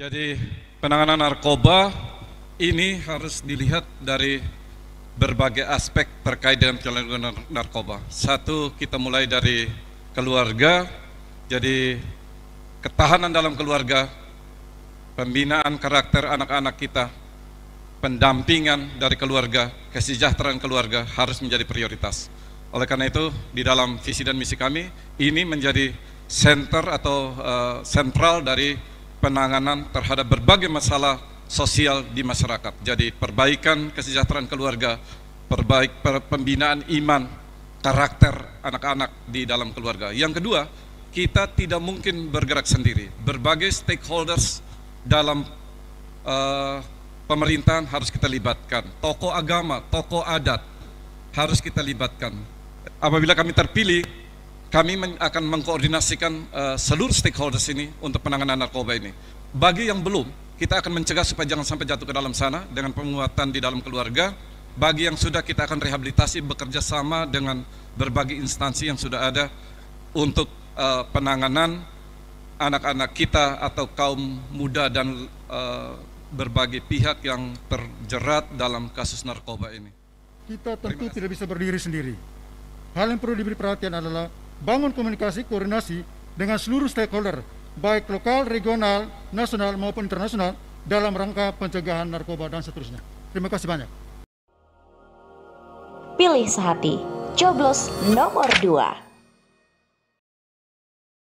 Jadi penanganan narkoba ini harus dilihat dari berbagai aspek terkait dengan penyalahgunaan narkoba. Satu, kita mulai dari keluarga, jadi ketahanan dalam keluarga, pembinaan karakter anak-anak kita, pendampingan dari keluarga, kesejahteraan keluarga harus menjadi prioritas. Oleh karena itu, di dalam visi dan misi kami, ini menjadi center atau uh, sentral dari penanganan terhadap berbagai masalah sosial di masyarakat. Jadi perbaikan kesejahteraan keluarga, perbaik per, pembinaan iman, karakter anak-anak di dalam keluarga. Yang kedua, kita tidak mungkin bergerak sendiri. Berbagai stakeholders dalam uh, pemerintahan harus kita libatkan. Tokoh agama, tokoh adat harus kita libatkan apabila kami terpilih, kami akan mengkoordinasikan uh, seluruh stakeholders ini untuk penanganan narkoba ini. Bagi yang belum, kita akan mencegah supaya jangan sampai jatuh ke dalam sana dengan penguatan di dalam keluarga. Bagi yang sudah, kita akan rehabilitasi bekerja sama dengan berbagai instansi yang sudah ada untuk uh, penanganan anak-anak kita atau kaum muda dan uh, berbagai pihak yang terjerat dalam kasus narkoba ini. Kita tentu tidak bisa berdiri sendiri hal yang perlu diberi perhatian adalah bangun komunikasi koordinasi dengan seluruh stakeholder baik lokal, regional, nasional maupun internasional dalam rangka pencegahan narkoba dan seterusnya. Terima kasih banyak. Pilih sehati, coblos nomor 2.